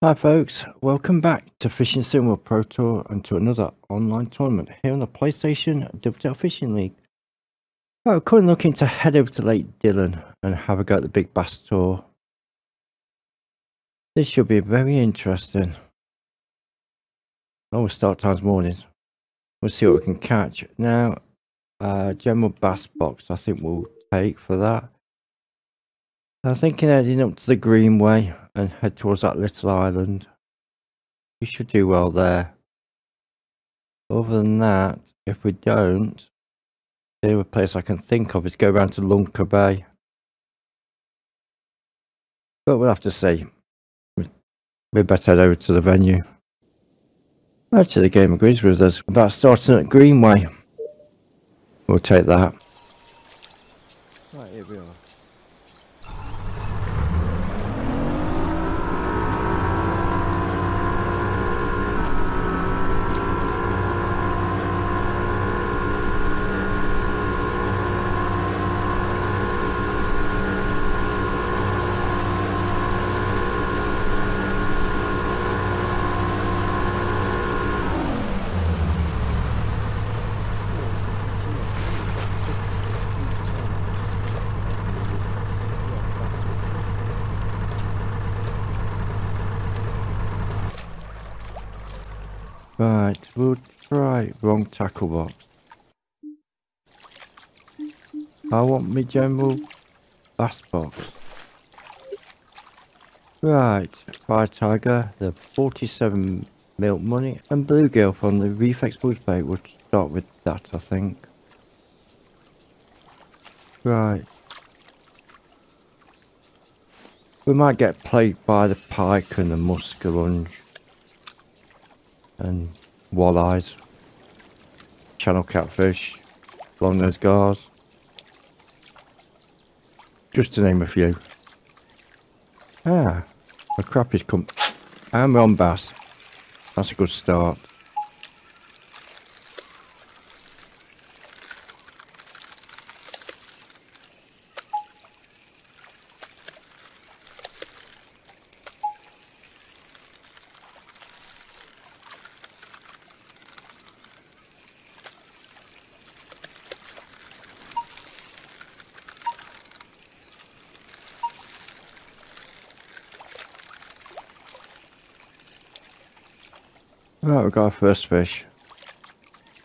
Hi folks, welcome back to Fishing Sim World Pro Tour and to another online tournament here on the PlayStation WTL Fishing League. Right, we're currently looking to head over to Lake Dylan and have a go at the Big Bass Tour. This should be very interesting. Oh, start times mornings. We'll see what we can catch. Now, uh, general bass box I think we'll take for that. I'm thinking heading up to the Greenway and head towards that little island. We should do well there. Other than that, if we don't, the only place I can think of is go around to Lunker Bay. But we'll have to see. We'd better head over to the venue. Actually, the game agrees with us about starting at Greenway. We'll take that. Right, we'll try wrong tackle box. I want my general bass box. Right, Fire Tiger, the 47 milk money, and Bluegill from the Reef Exposed bait. We'll start with that, I think. Right. We might get plagued by the pike and the muskellunge and walleyes, channel catfish, long nose gars, just to name a few. Ah, a crappie's come, and we're on bass. That's a good start. Got our first fish.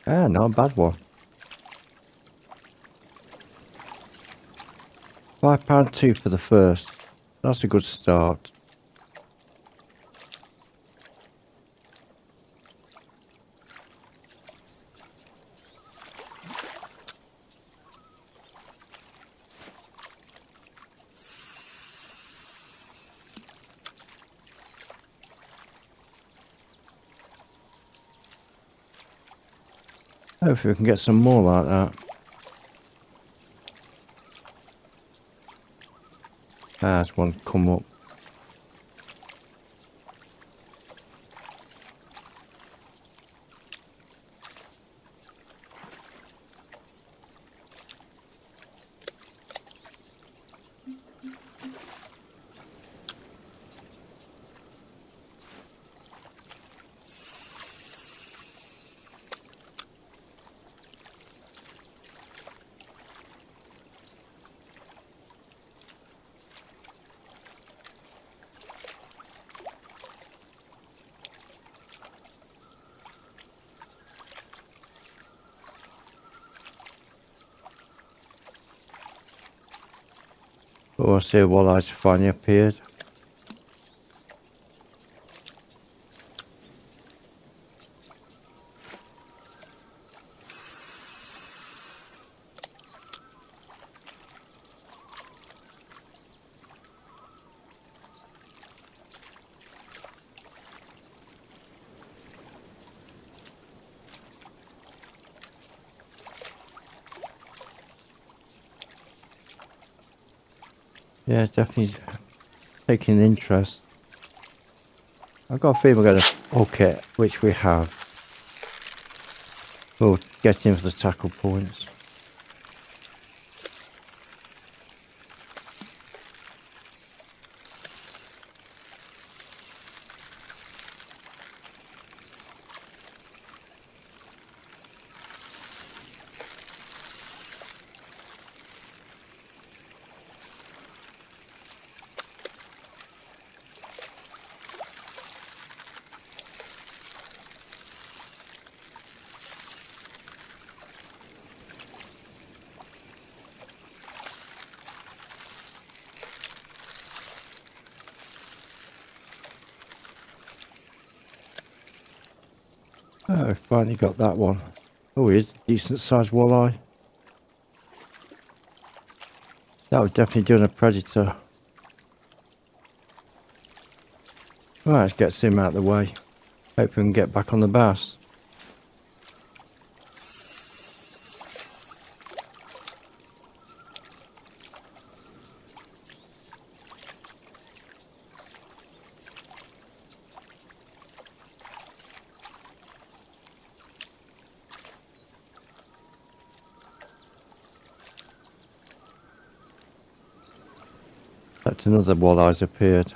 Ah, not a bad one. Five pound two for the first. That's a good start. Hopefully we can get some more like that. Ah, there's one come up. Oh, I see a finally appeared. Definitely taking interest. I've got a feeling we're going to hook it, which we have. We'll get in for the tackle points. Oh, finally got that one. Oh, he's a decent sized walleye. That was definitely doing a predator. Right, let's get Sim out of the way. Hope we can get back on the bass. Another walleye's appeared.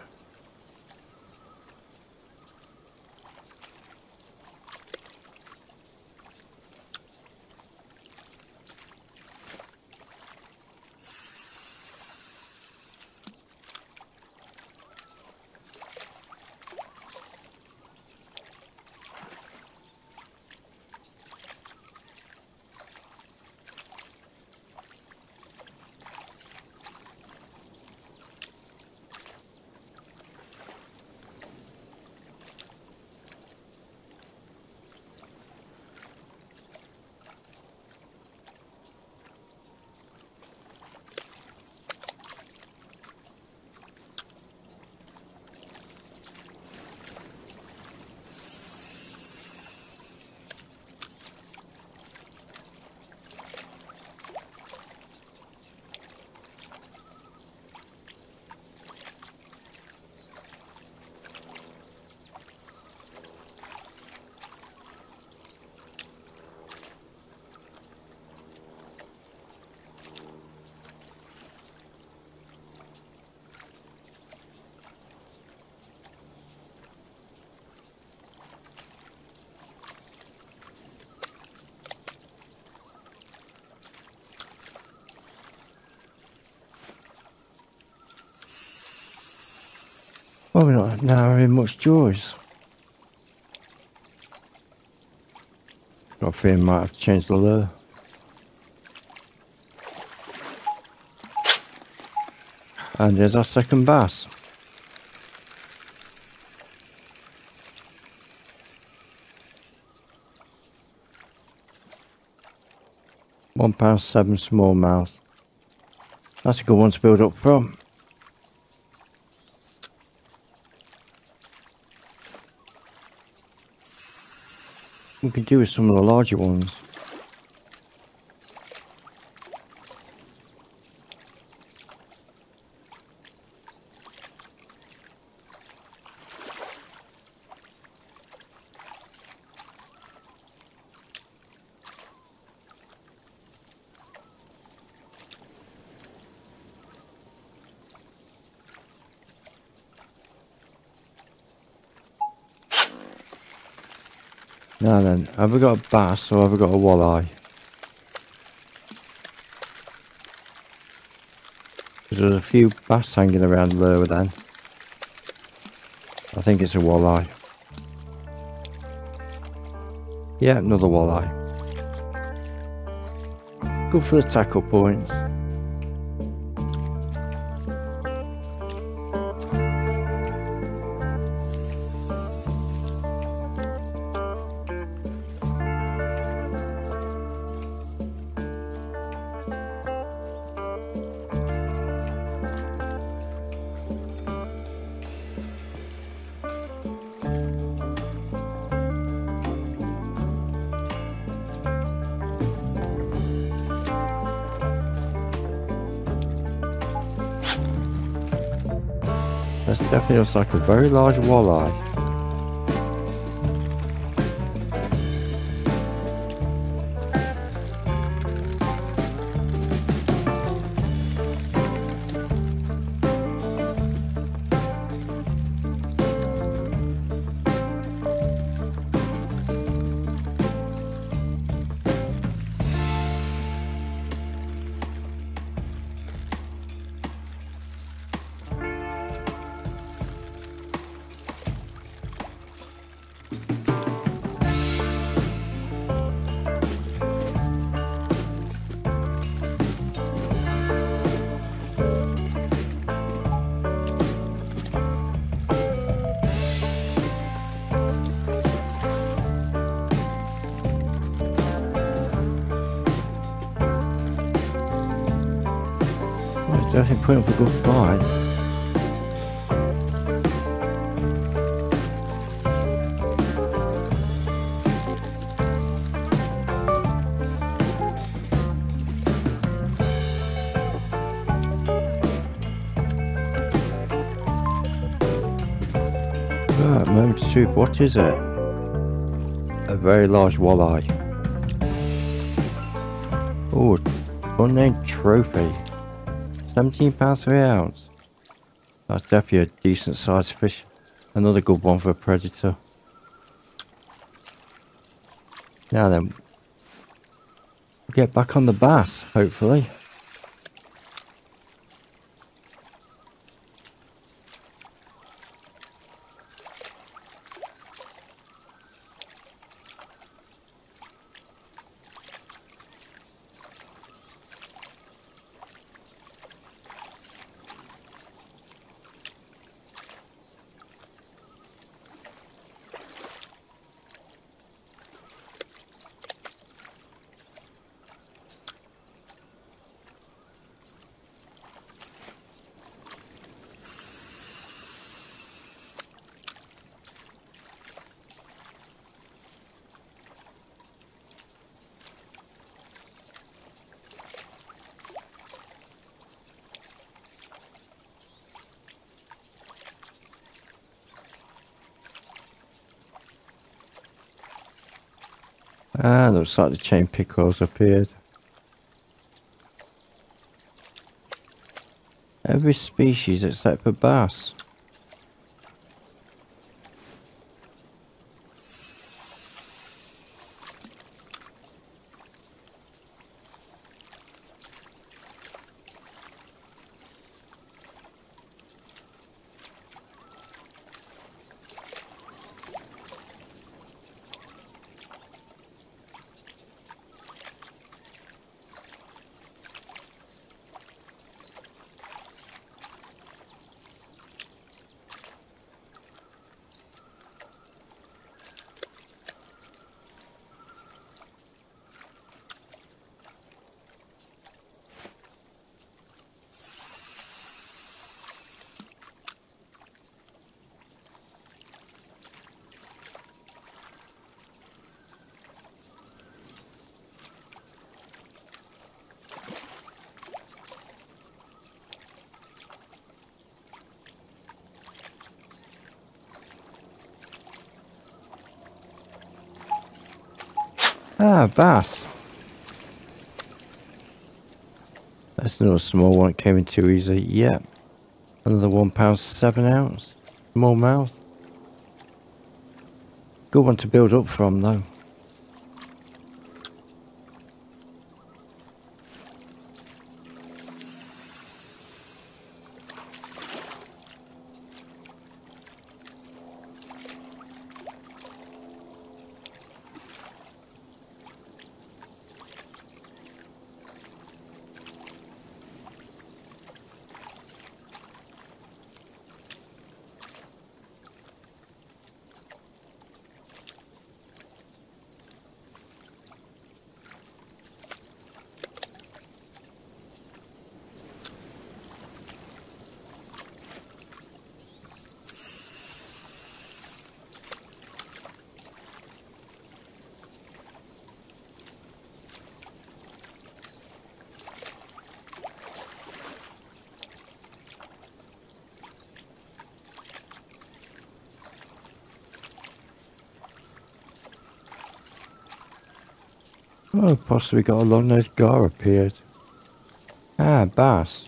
Well, we're not now having much joys. A feeling might have to change the lure. And there's our second bass. One pound seven smallmouth. That's a good one to build up from. Could do with some of the larger ones. Now then, have we got a bass or have we got a walleye? There's a few bass hanging around lower then. I think it's a walleye. Yeah, another walleye. Good for the tackle points. Definitely looks like a very large walleye. Up a good fight. Right, soup, what is it? A very large walleye. Oh, unnamed trophy. £17 for the ounce. That's definitely a decent sized fish. Another good one for a predator. Now then, get back on the bass, hopefully. Ah, looks like the chain pickerel's appeared. Every species except for bass. Ah, bass. That's another small one. It came in too easy. Yeah. Another one pound seven ounce. Small mouth. Good one to build up from though. Oh, possibly got a long-nosed gar appeared. Ah, bass.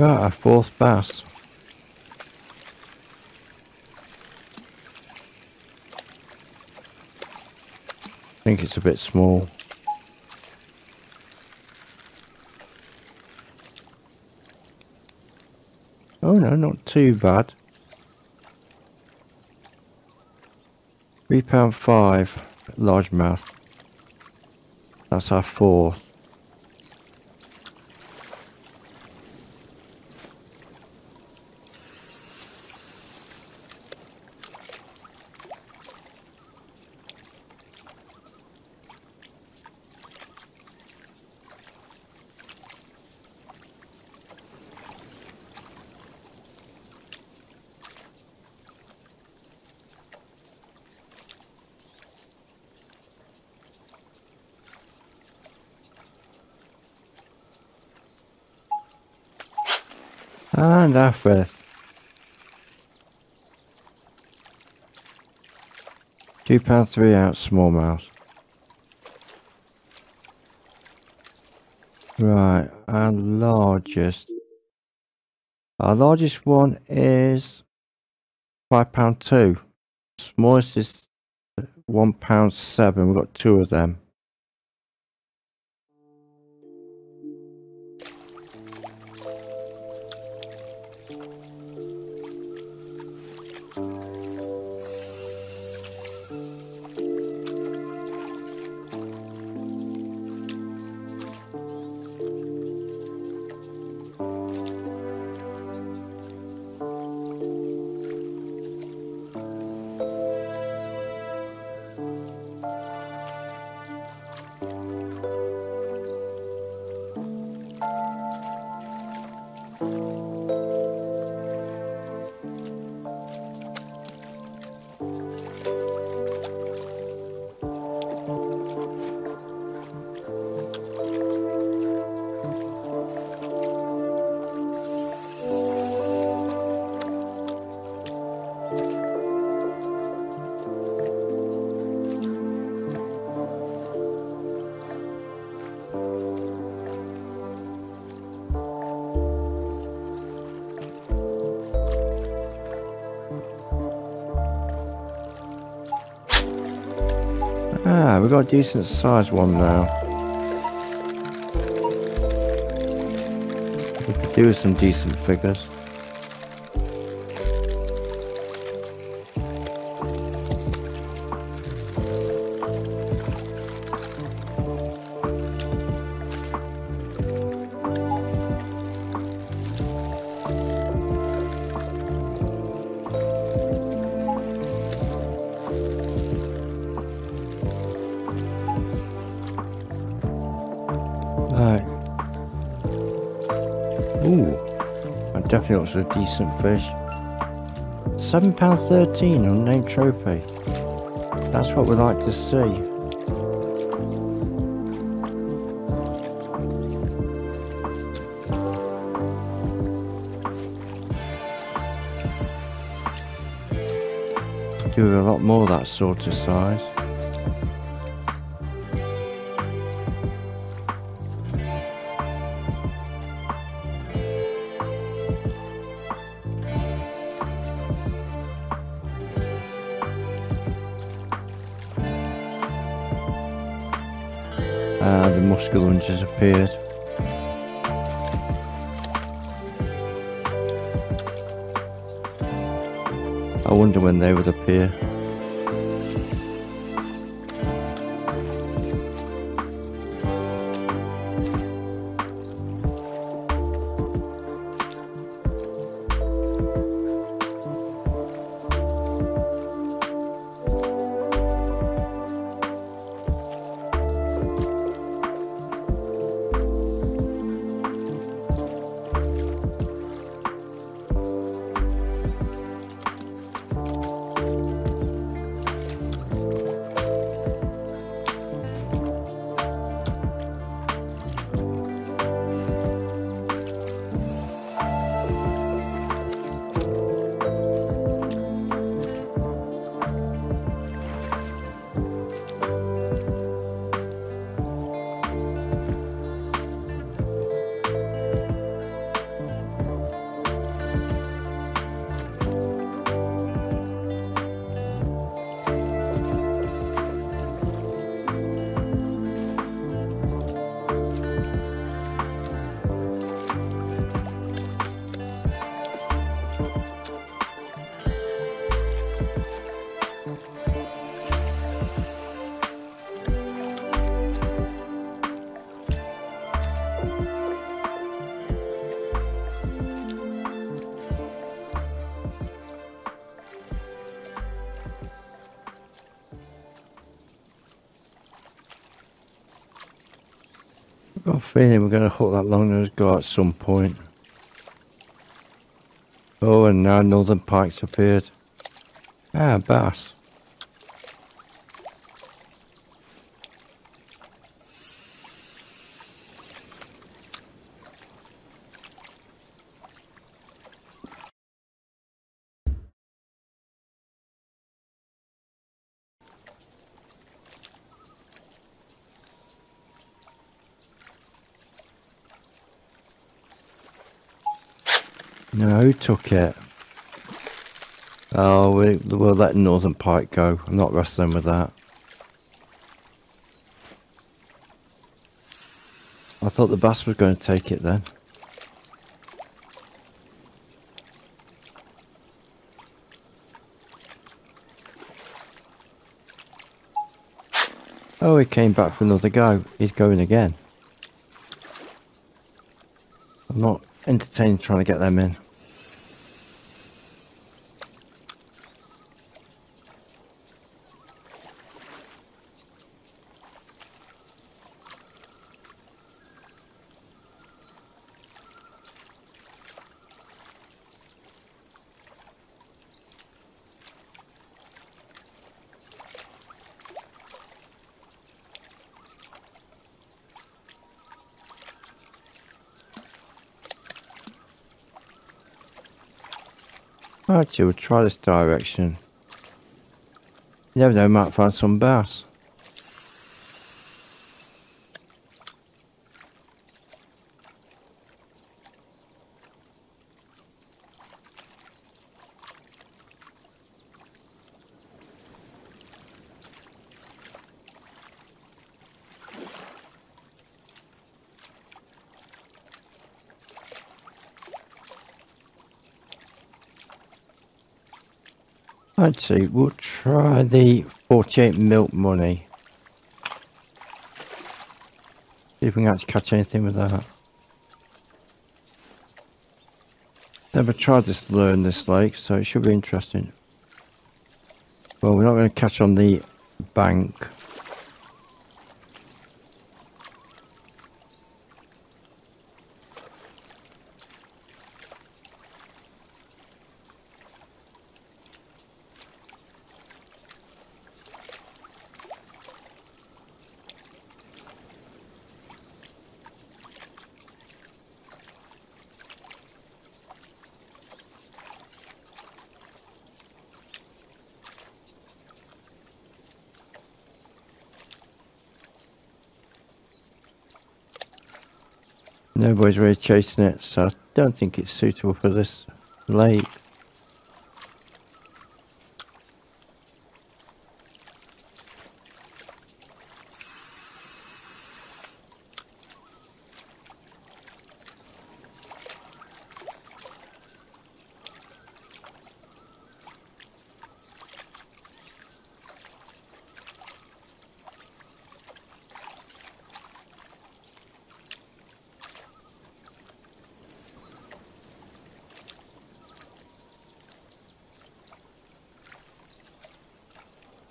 Ah, a fourth bass. Think it's a bit small. Oh no, not too bad. Three pound five, largemouth. That's our fourth. Our. Two pound three ounce smallmouth. Right, our largest. Our largest one is five pound two. Smallest is one pound seven. We've got two of them. We've got a decent sized one now. We could do with some decent figures. Decent fish. £7.13 on named trophy. That's what we like to see. Do a lot more that sort of size. The muskellunge appeared. I wonder when they would appear. Got a feeling we're going to hook that long-nosed gar at some point. Oh, and now northern pike's appeared. Ah, bass. No, took it? Oh, we, we'll let Northern Pike go. I'm not wrestling with that. I thought the bass was going to take it then. Oh, he came back for another go. He's going again. I'm not entertaining trying to get them in. We'll try this direction. You never know, might find some bass. Actually, we'll try the 48 milk money. See if we can actually catch anything with that. Never tried this in this lake, so it should be interesting. Well, we're not going to catch on the bank. Nobody's really chasing it, so I don't think it's suitable for this lake.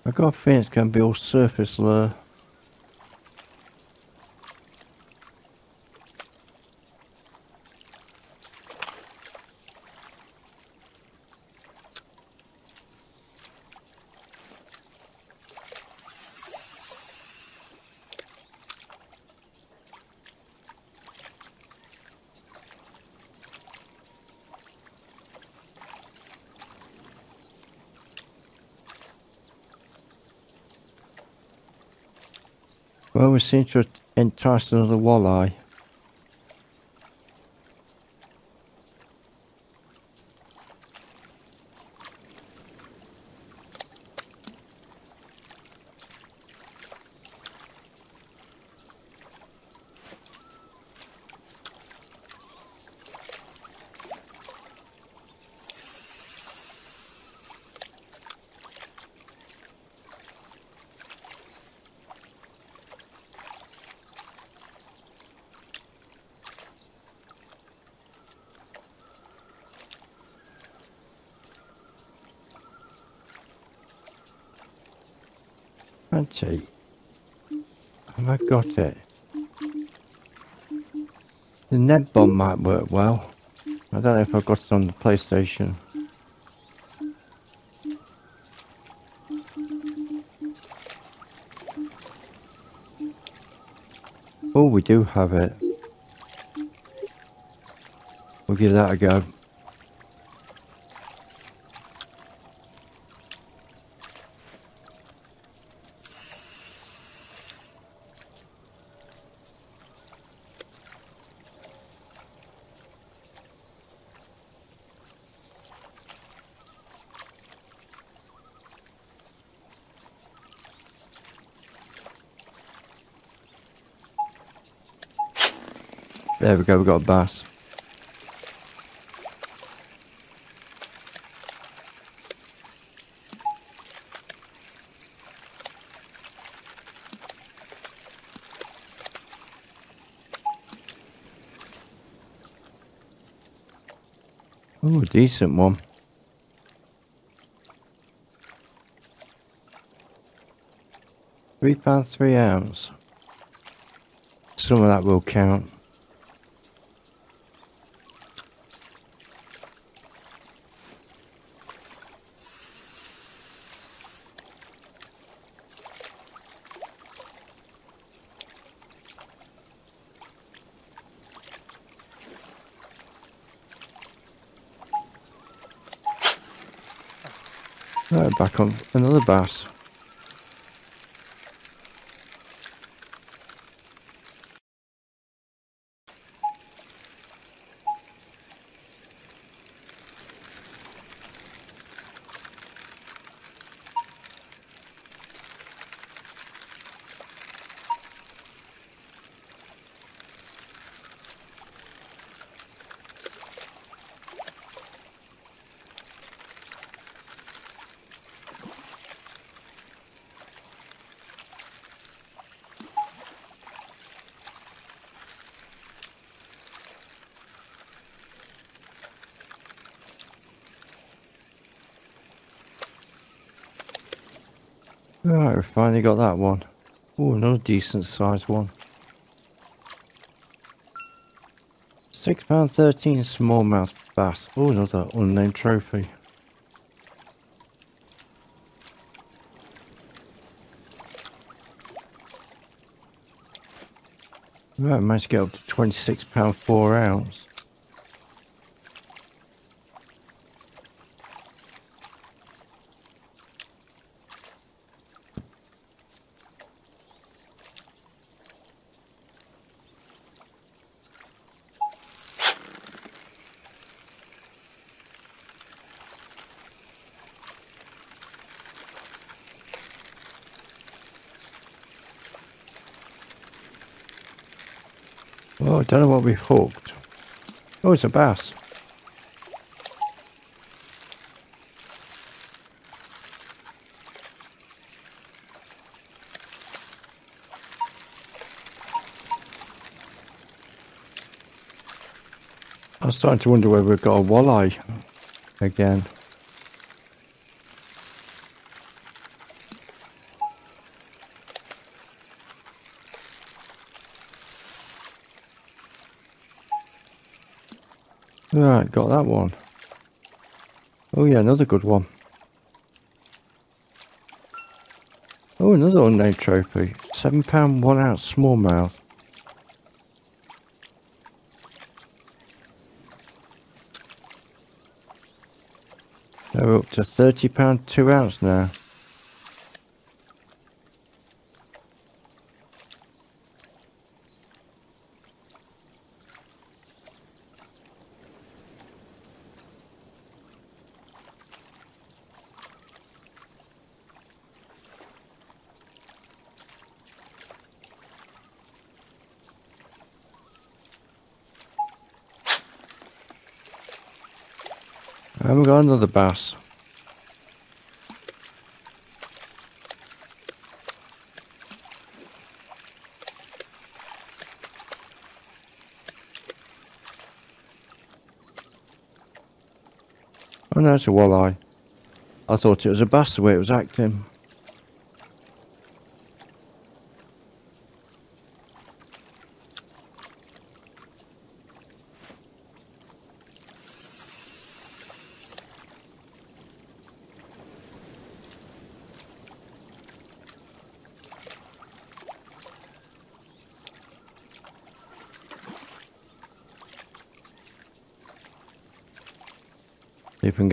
I got a feeling it's going to be all surface lure. Seem to have enticed another walleye. Actually, have I got it? The net bomb might work well. I don't know if I've got it on the PlayStation. Oh, we do have it. We'll give that a go. There we go, we got a bass. Oh, decent one. Three pound three ounce. Some of that will count. Right, back on another bass. Right, we finally got that one. Oh, another decent sized one. Six pound thirteen smallmouth bass. Oh, another unnamed trophy. Right, managed to get up to twenty six pound four ounce. Don't know what we've hooked. Oh, it's a bass. I was starting to wonder whether we've got a walleye again. Right, got that one. Oh yeah, another good one. Oh, another unnamed trophy. Seven pound, one ounce smallmouth. They're up to thirty pound two ounce now. I haven't got another bass. Oh no, it's a walleye. I thought it was a bass the way it was acting.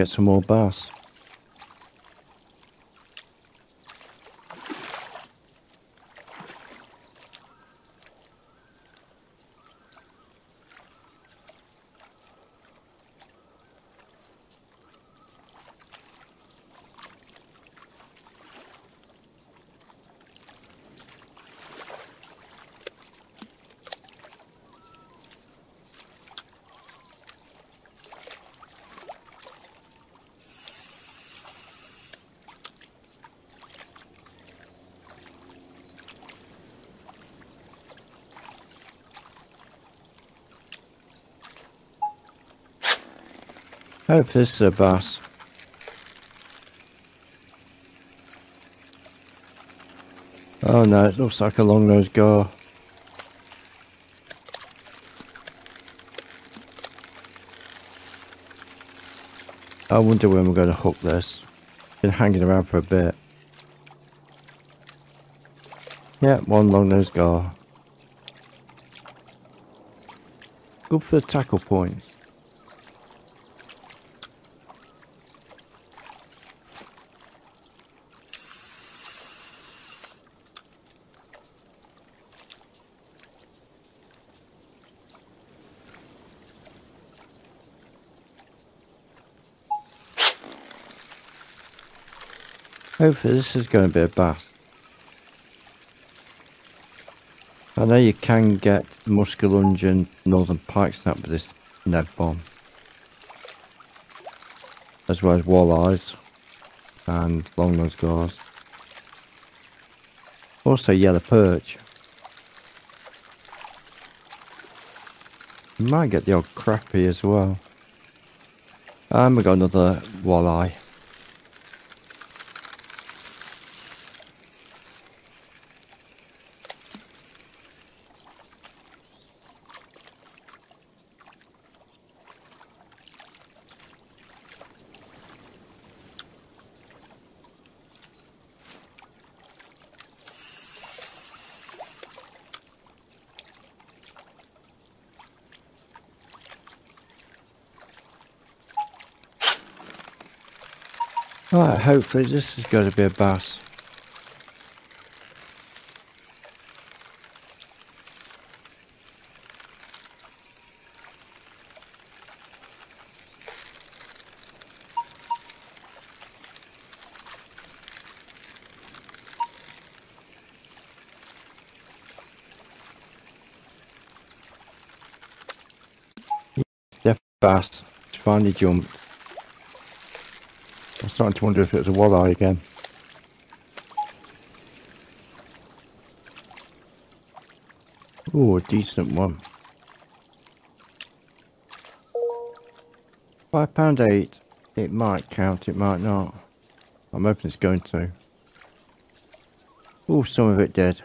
Get some more bass. Hope this is a bass. Oh no, it looks like a long nose gar. I wonder when we're going to hook this. Been hanging around for a bit. Yeah, one long nose gar. Good for the tackle points. Hopefully this is going to be a bass. I know you can get Muskellunge and Northern Pike Snap with this Ned bomb. As well as walleyes and long nose gars. Also yellow perch. You might get the old crappie as well. And we got another walleye. Right, hopefully this is going to be a bass. Def bass. Finally jumped. Starting to wonder if it was a walleye again. Oh, a decent one. Five pound eight. It might count, it might not. I'm hoping it's going to. Oh, some of it dead.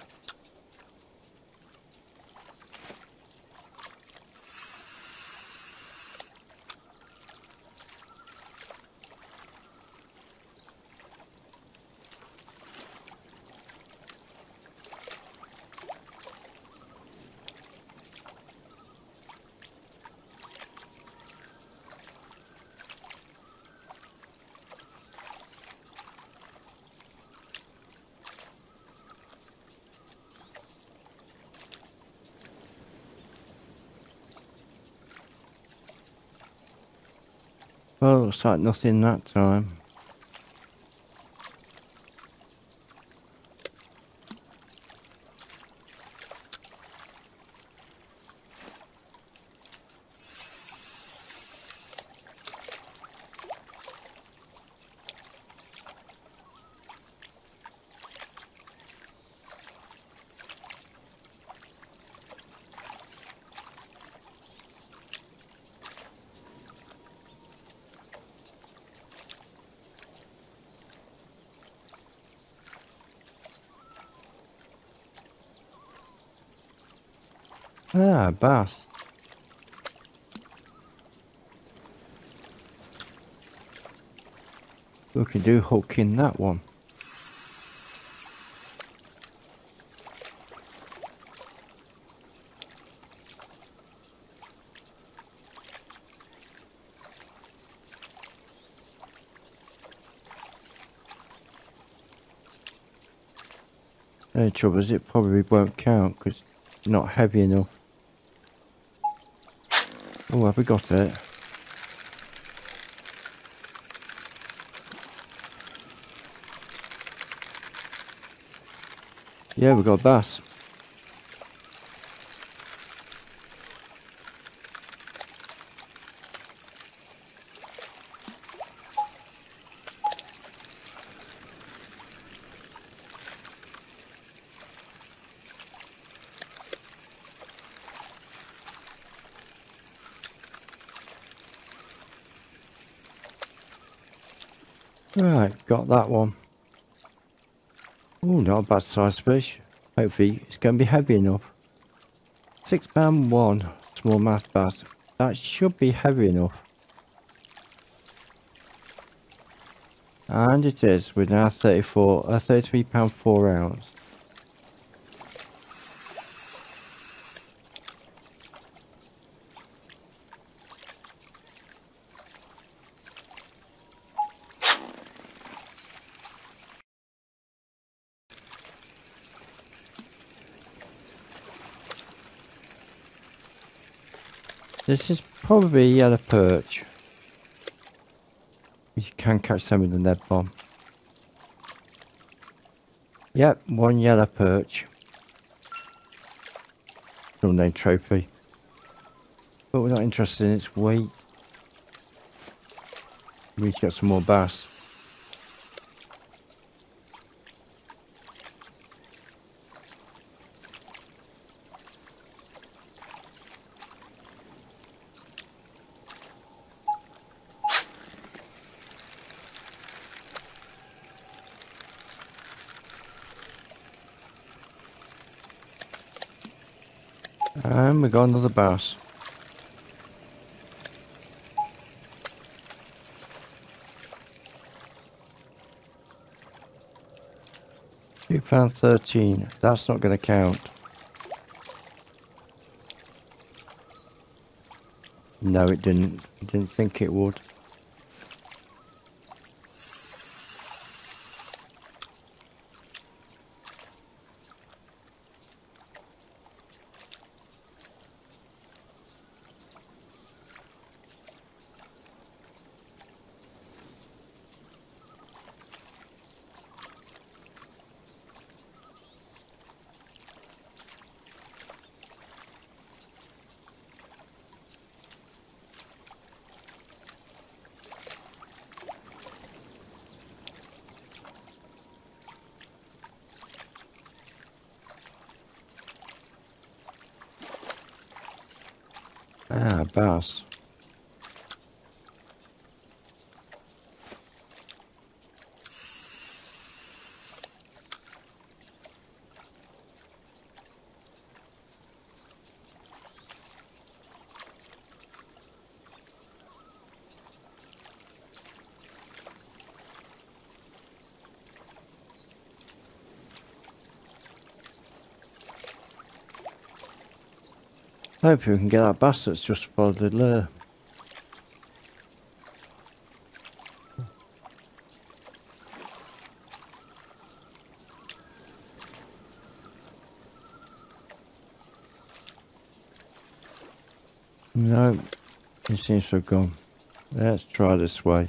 Well, looks like nothing that time. Ah, bass. We can do hook in that one. Any trouble is it probably won't count because not heavy enough. Oh, have we got it? Yeah, we got a bass. Right, got that one. Oh, not a bad size fish. Hopefully it's going to be heavy enough. Six pound one smallmouth bass. That should be heavy enough. And it is with now 34, a uh, 33 pound 4 ounce. This is probably a yellow perch. You can catch some with the Ned bomb. Yep, one yellow perch. No name trophy. But we're not interested in its weight. We need to get some more bass. We got another bass. Two pound thirteen. That's not going to count. No, it didn't. I didn't think it would. Ah, bass. Hopefully we can get that bass that's just spotted there. No, it seems to have gone. Let's try this way.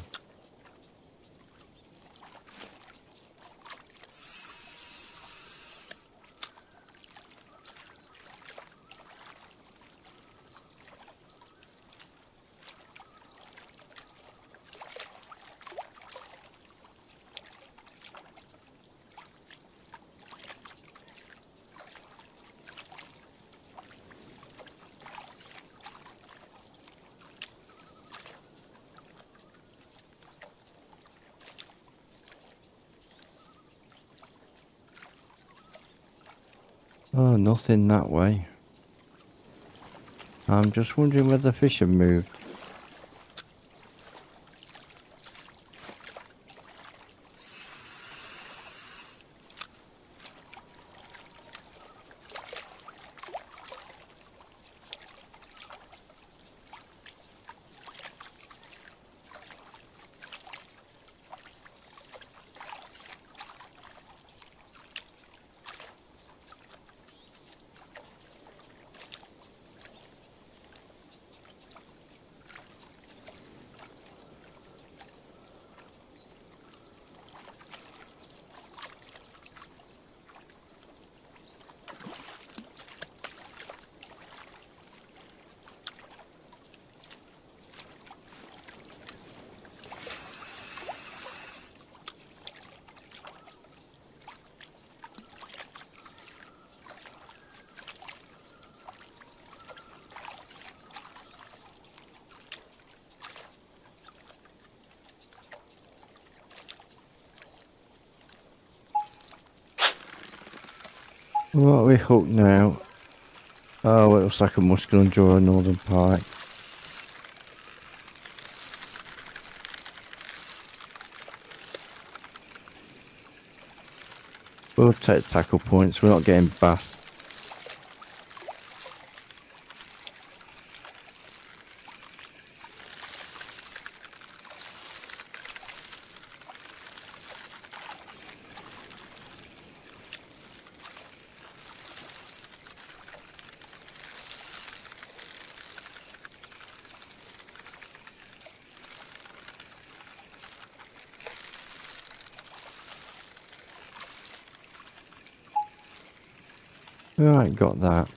Oh, nothing that way. I'm just wondering where the fish have moved. What are we hooked now? Oh, it looks like a or a northern pike. We'll take tackle points, we're not getting bass. Right, got that.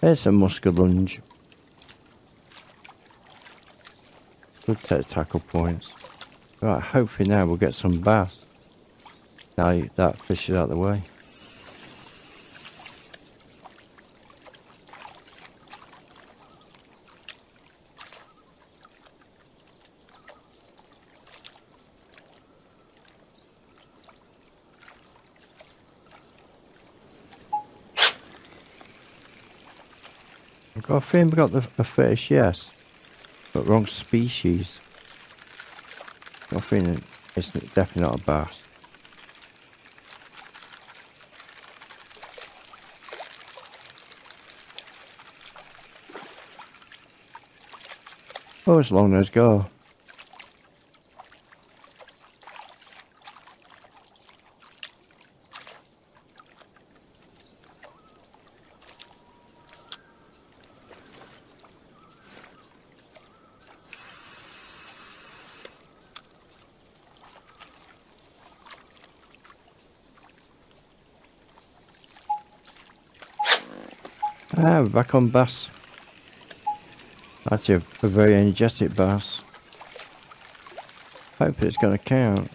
There's a muskellunge. Good take tackle points. Right, hopefully now we'll get some bass. Now that fish is out of the way. I think we got the, fish, yes. But wrong species. I think it's definitely not a bass. Oh, it's long-nosed gar. Ah, back on bass. That's a, a very energetic bass. Hope it's going to count.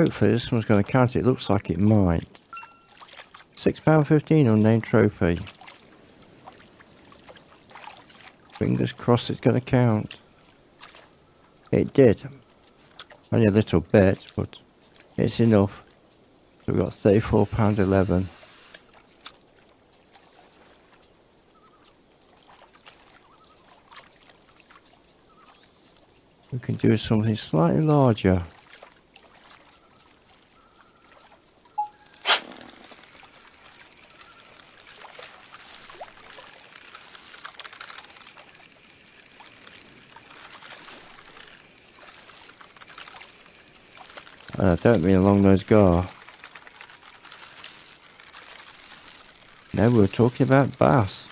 Hopefully this one's going to count. It looks like it might. £6.15 on name trophy. Fingers crossed it's going to count. It did. Only a little bit, but it's enough. We've got £34.11. We can do something slightly larger. And I don't mean a long-nosed gar. No, we were talking about bass.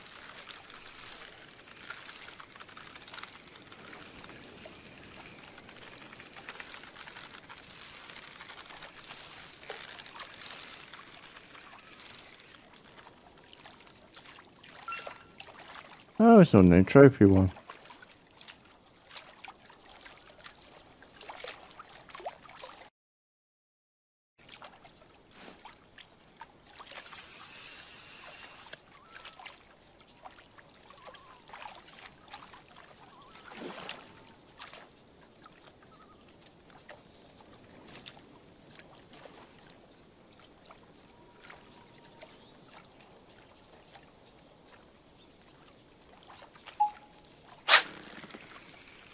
Oh, it's not an trophy one.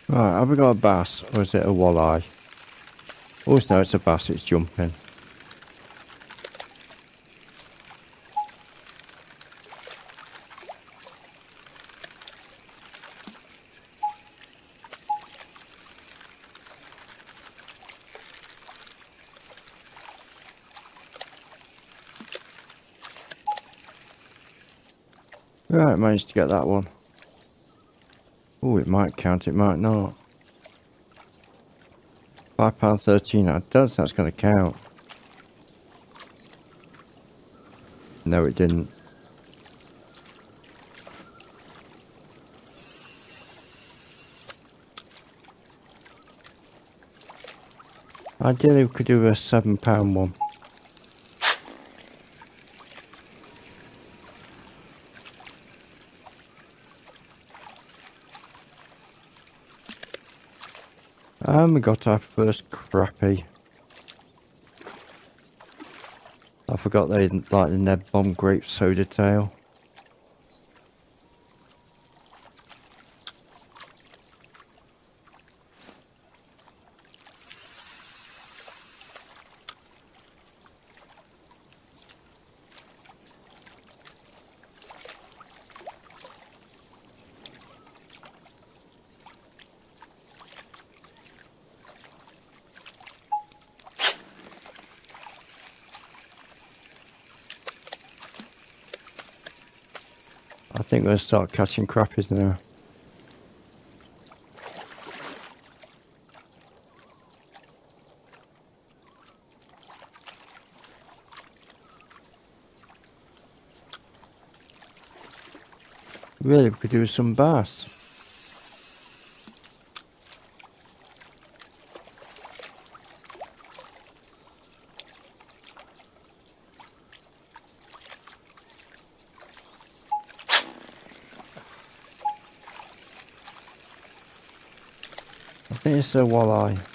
Right, have we got a bass or is it a walleye? Always know it's a bass, it's jumping. Right, managed to get that one. Oh, it might count, it might not. Five pound thirteen. I don't think that's going to count. No, it didn't. Ideally, we could do a seven pound one. And we got our first crappie. I forgot they didn't like the Ned Bomb Grape Soda Tail. I think we're going to start catching crappies now. Really, we could do some bass. A walleye.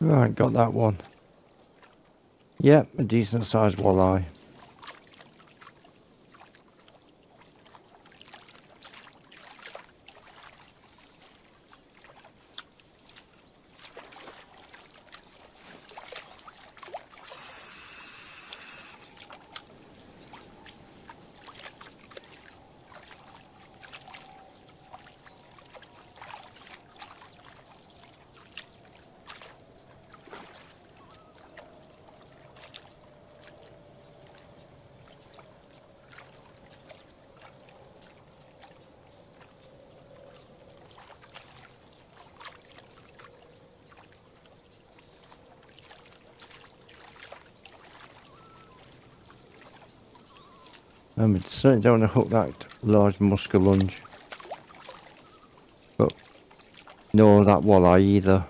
Right, got that one. Yep, a decent sized walleye. And we certainly don't want to hook that large muskellunge. But nor that walleye either.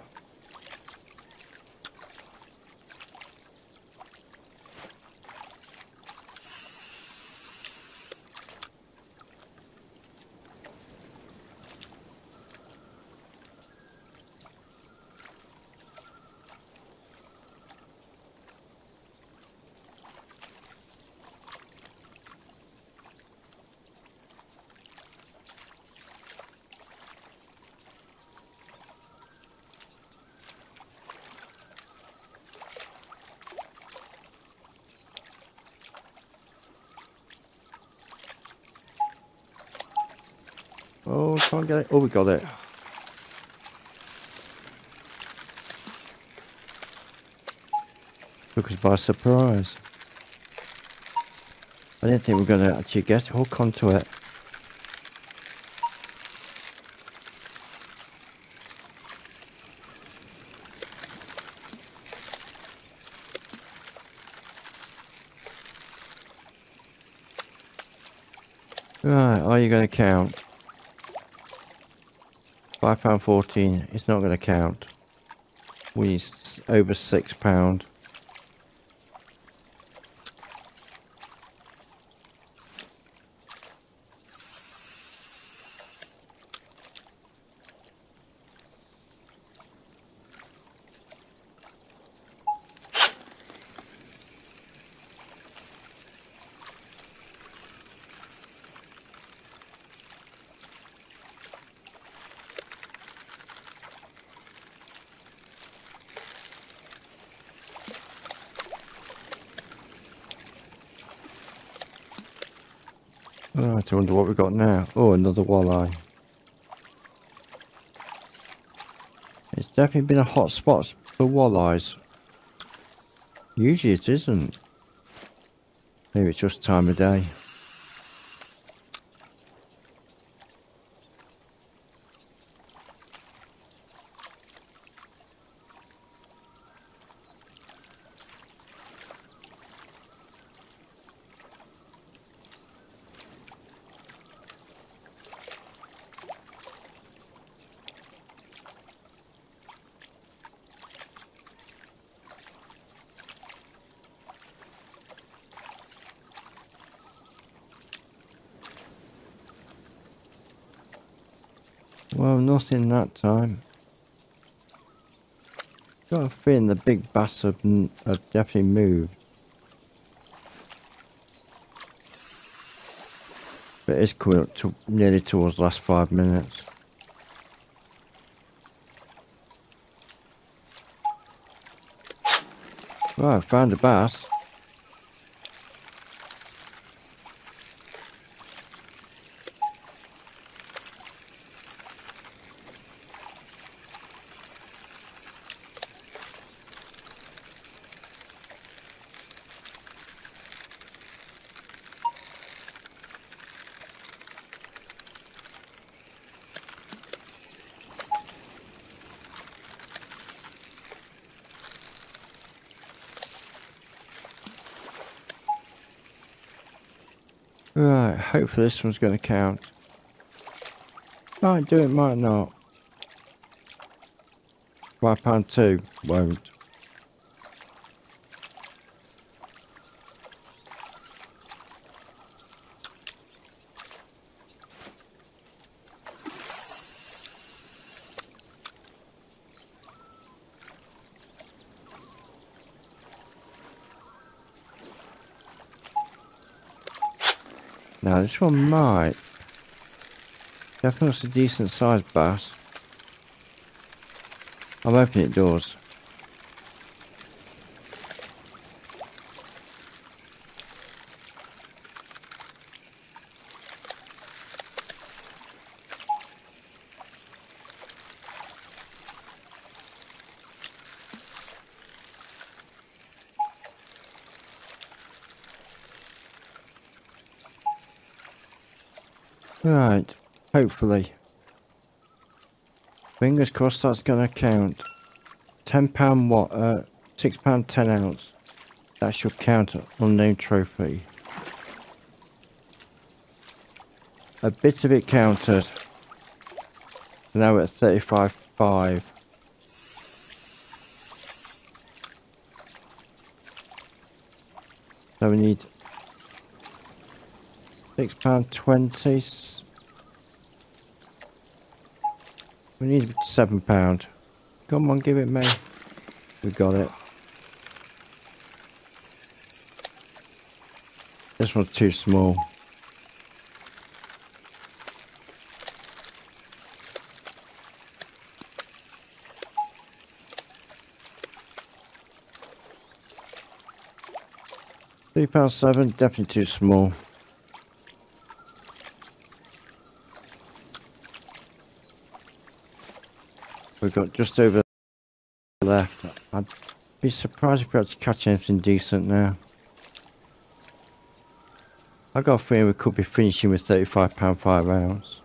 Oh, can't get it. Oh, we got it. Took us by surprise. I didn't think we were going to actually get to hook onto it. Right, are you going to count? £5.14. It's not going to count. We over £6. Oh, another walleye. It's definitely been a hot spot for walleyes. Usually it isn't. Maybe it's just time of day. Well, nothing that time. Got a feeling the big bass have, have definitely moved. But it's coming up to nearly towards the last five minutes. Right, I found a bass. Hopefully this one's going to count. Might do it, might not. Five pound two, won't. This one might. Definitely a decent sized bass. I'm hoping it Right, hopefully. Fingers crossed that's going to count. £10 what? Uh, £6 10 ounce. That should count unnamed trophy. A bit of it counted. Now we're at 35.5. So we need six pound twenty. We need seven pound. Come on, give it me. We got it. This one's too small. Three pound seven, definitely too small. We've got just over left. I'd be surprised if we had to catch anything decent now. I got a feeling we could be finishing with £35 5 ounce.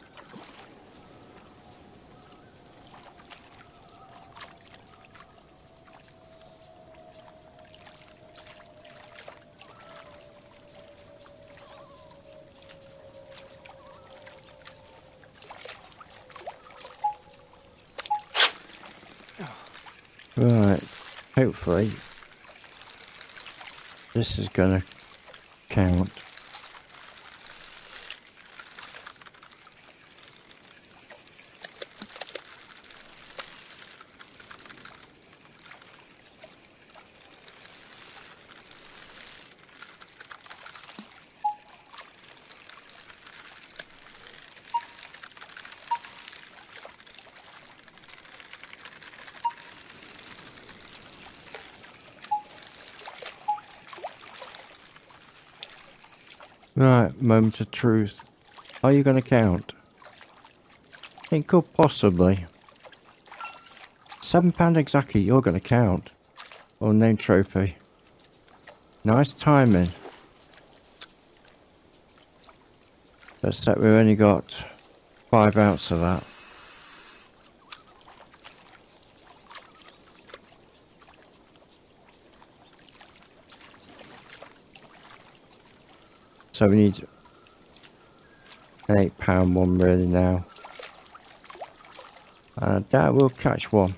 Right, hopefully this is gonna count. Moment of truth. Are you going to count? It could possibly. Seven pound exactly, you're going to count. or Unnamed trophy. Nice timing. Except we've only got five ounces of that. So we need an eight pound one really now. Uh, and that will catch one.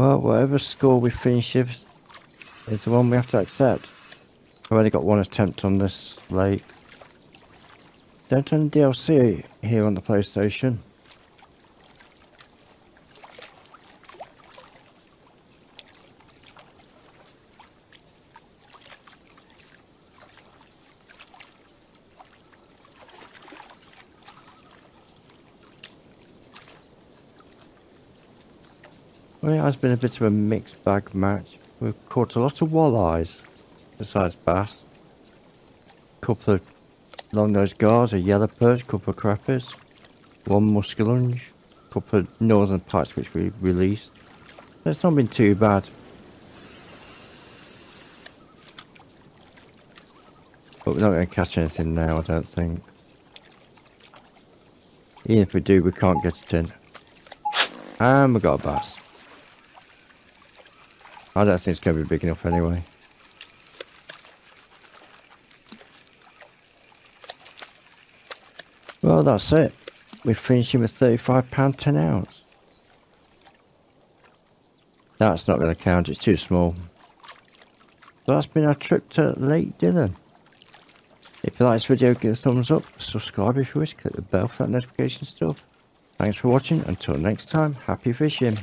Well, whatever score we finish with is the one we have to accept. I've only got one attempt on this lake. Don't turn DLC here on the PlayStation. Has been a bit of a mixed bag match. We've caught a lot of walleyes, besides bass. Couple of long-nosed gars, a yellow perch, couple of crappies, one muskellunge, couple of northern pikes which we released. It's not been too bad. But we're not going to catch anything now, I don't think. Even if we do, we can't get it in. And we got a bass. I don't think it's going to be big enough anyway. Well, that's it. We're finishing with £35 10 ounce. That's not going to count, it's too small. So that's been our trip to Lake Dylan. If you like this video, give it a thumbs up, subscribe if you wish, click the bell for that notification stuff. Thanks for watching, until next time, happy fishing.